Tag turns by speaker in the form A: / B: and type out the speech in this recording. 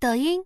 A: 抖音